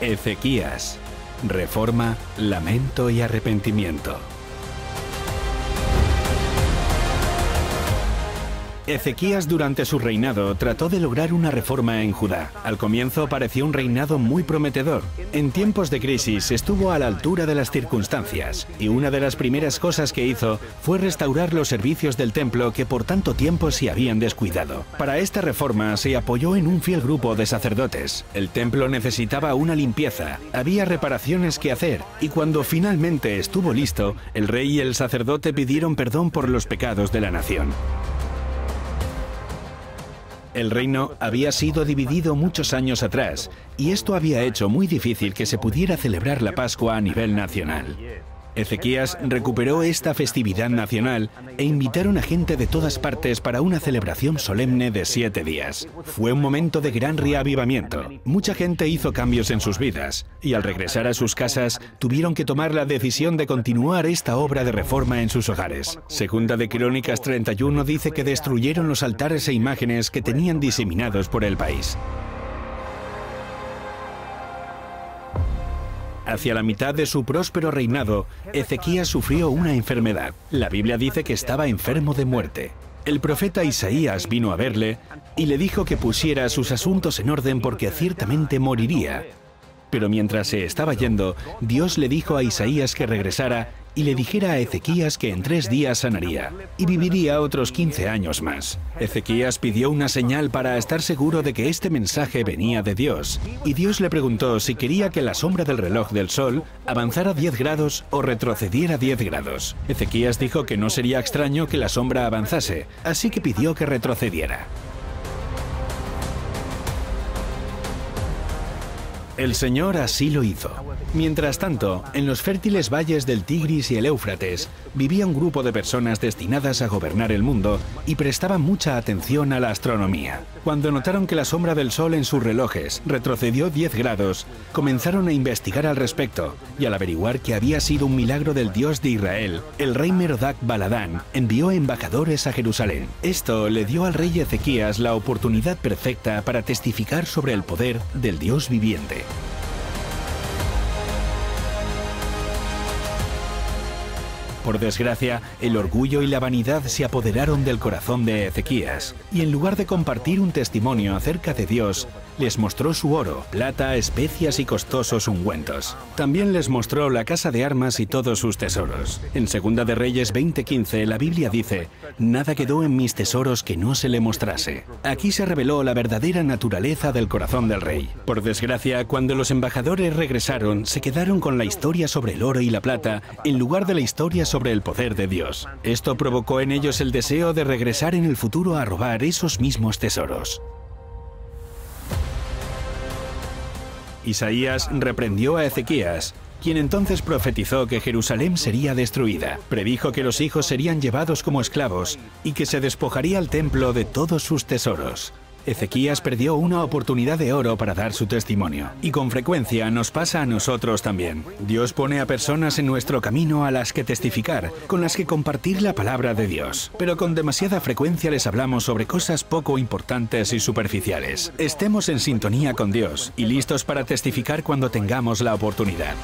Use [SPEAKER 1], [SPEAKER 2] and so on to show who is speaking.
[SPEAKER 1] Ezequías. Reforma, lamento y arrepentimiento. Ezequías durante su reinado trató de lograr una reforma en Judá. Al comienzo pareció un reinado muy prometedor. En tiempos de crisis estuvo a la altura de las circunstancias y una de las primeras cosas que hizo fue restaurar los servicios del templo que por tanto tiempo se habían descuidado. Para esta reforma se apoyó en un fiel grupo de sacerdotes. El templo necesitaba una limpieza, había reparaciones que hacer y cuando finalmente estuvo listo, el rey y el sacerdote pidieron perdón por los pecados de la nación. El reino había sido dividido muchos años atrás y esto había hecho muy difícil que se pudiera celebrar la Pascua a nivel nacional. Ezequías recuperó esta festividad nacional e invitaron a gente de todas partes para una celebración solemne de siete días. Fue un momento de gran reavivamiento. Mucha gente hizo cambios en sus vidas y al regresar a sus casas tuvieron que tomar la decisión de continuar esta obra de reforma en sus hogares. Segunda de Crónicas 31 dice que destruyeron los altares e imágenes que tenían diseminados por el país. Hacia la mitad de su próspero reinado, Ezequías sufrió una enfermedad. La Biblia dice que estaba enfermo de muerte. El profeta Isaías vino a verle y le dijo que pusiera sus asuntos en orden porque ciertamente moriría. Pero mientras se estaba yendo, Dios le dijo a Isaías que regresara y le dijera a Ezequías que en tres días sanaría y viviría otros 15 años más. Ezequías pidió una señal para estar seguro de que este mensaje venía de Dios, y Dios le preguntó si quería que la sombra del reloj del sol avanzara 10 grados o retrocediera 10 grados. Ezequías dijo que no sería extraño que la sombra avanzase, así que pidió que retrocediera. El Señor así lo hizo. Mientras tanto, en los fértiles valles del Tigris y el Éufrates vivía un grupo de personas destinadas a gobernar el mundo y prestaban mucha atención a la astronomía. Cuando notaron que la sombra del Sol en sus relojes retrocedió 10 grados, comenzaron a investigar al respecto y al averiguar que había sido un milagro del Dios de Israel, el rey Merodach Baladán envió embajadores a Jerusalén. Esto le dio al rey Ezequías la oportunidad perfecta para testificar sobre el poder del Dios viviente. Por desgracia, el orgullo y la vanidad se apoderaron del corazón de Ezequías, y en lugar de compartir un testimonio acerca de Dios, les mostró su oro, plata, especias y costosos ungüentos. También les mostró la casa de armas y todos sus tesoros. En Segunda de Reyes 20:15 la Biblia dice, Nada quedó en mis tesoros que no se le mostrase. Aquí se reveló la verdadera naturaleza del corazón del rey. Por desgracia, cuando los embajadores regresaron, se quedaron con la historia sobre el oro y la plata en lugar de la historia sobre el poder de Dios. Esto provocó en ellos el deseo de regresar en el futuro a robar esos mismos tesoros. Isaías reprendió a Ezequías, quien entonces profetizó que Jerusalén sería destruida. Predijo que los hijos serían llevados como esclavos y que se despojaría el templo de todos sus tesoros. Ezequías perdió una oportunidad de oro para dar su testimonio. Y con frecuencia nos pasa a nosotros también. Dios pone a personas en nuestro camino a las que testificar, con las que compartir la palabra de Dios. Pero con demasiada frecuencia les hablamos sobre cosas poco importantes y superficiales. Estemos en sintonía con Dios y listos para testificar cuando tengamos la oportunidad.